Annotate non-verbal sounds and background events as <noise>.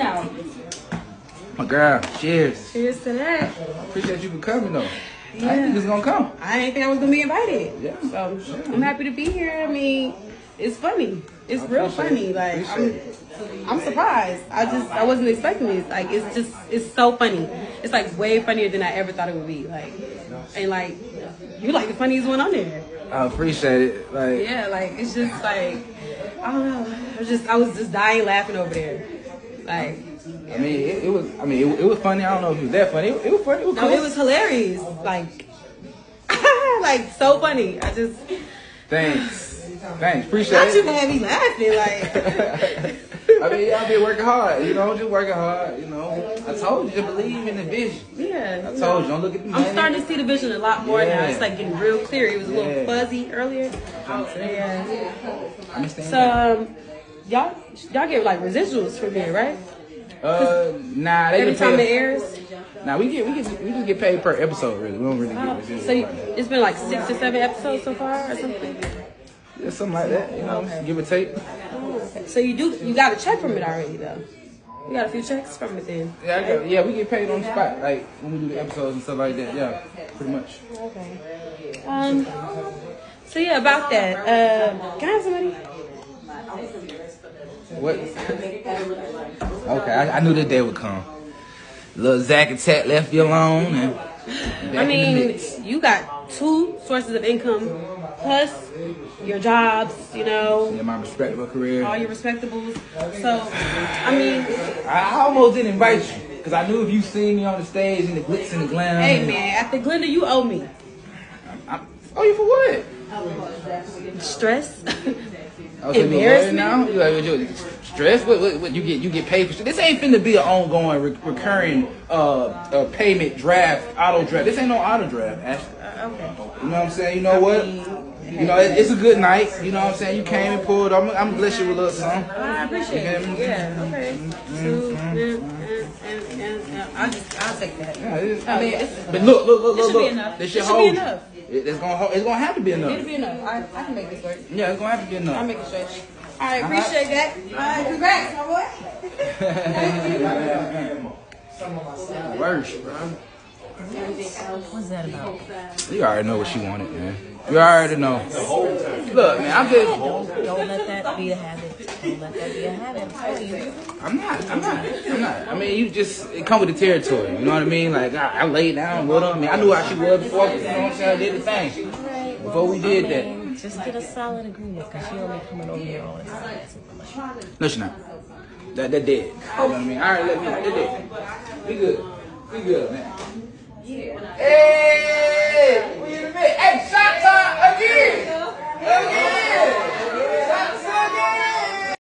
out. My girl, cheers. Cheers to that. Appreciate you for coming though. I Yeah. didn't think it's gonna come. I didn't think I was gonna be invited. Yeah. So I'm happy to be here. I mean, it's funny. It's real funny. Like I'm, I'm surprised. I just I wasn't expecting this. Like it's just it's so funny. It's like way funnier than I ever thought it would be. Like and like you're like the funniest one on there. I appreciate it. Like Yeah, like it's just like I don't know. I was just I was just dying laughing over there. Like I mean, it, it was. I mean, it, it was funny. I don't know if it was that funny. It, it was funny. It was no, it was hilarious. Like <laughs> like so funny. I just Thanks. Thanks. Appreciate not you it. had me laughing. Like <laughs> I mean, y'all been working hard. You know, just working hard. You know, I told you to believe in the vision. yeah. I told you, don't look at the money. I'm starting to see the vision a lot more now. It's like getting real clear. It was a little fuzzy earlier. Yeah. I understand. So um, y'all y'all get like residuals from here, right? uh, nah, they Every time it airs. Nah, we get we get we just get paid per episode. Really, we don't really get Oh, residuals. so you, it's been like six or seven episodes so far, or something. Yeah, something like that. You know, give or take. So you do you got a check from it already though. We got a few checks from it then. Yeah, I got, yeah, we get paid on the spot, like when we do the episodes and stuff like that. Yeah, pretty much. Okay. Um. So yeah, about that. Uh, can I have somebody? What? okay, I, I knew that day would come. Little Zach Attack left you alone, and I mean, you got two sources of income plus your jobs. You know, Yeah, my respectable career. all your respectables. So, I mean, I I almost didn't invite you because I knew if you seen me on the stage in the glitz and the glam. hey man, after Glenda, you owe me I, oh, you for what? stress. Oh, so you Embarrassment? now? You like what you stress? What, what, what you get? You get paid for shit. This ain't finna be an ongoing, re- recurring uh, uh payment draft, auto draft. This ain't no auto draft, Ashley. Uh, okay. You know what I'm saying? You know what? You know, it, it's a good night. You know what I'm saying? You came and pulled. I'm, I'm bless you with a little something. I appreciate it. Yeah. Okay. Two. And, and, and, I'll just I'll take that. Yeah, it is. I mean, it's, But look, look, look, look, should be look. enough. This should should be hold. enough. It, it's gonna, hold, it's gonna have to be enough. it'll be enough. I, I can make this work. Yeah, it's gonna have to be enough. I'll make it stretch. All right, appreciate that. All right, congrats, my boy. <laughs> Worse, bro. What's that about? You already know what she wanted, man. You already know. Look, man, I'm just. Don't, don't let that be a habit. I'm not. I'm not. I'm not. I mean, you just it come with the territory. You know what I mean? Like I, I laid down What. I mean, I knew how she was before. You know what I'm saying? I did the thing before we did that. Just get a solid agreement, cause she only coming over here on No, she not. That that dead. You know what I mean? All right, let me. That dead. We good. We good, man. Yeah. Hey.